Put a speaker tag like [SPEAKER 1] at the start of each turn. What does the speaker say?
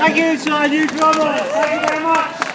[SPEAKER 1] Thank you sir. new drummer. Thank you very much.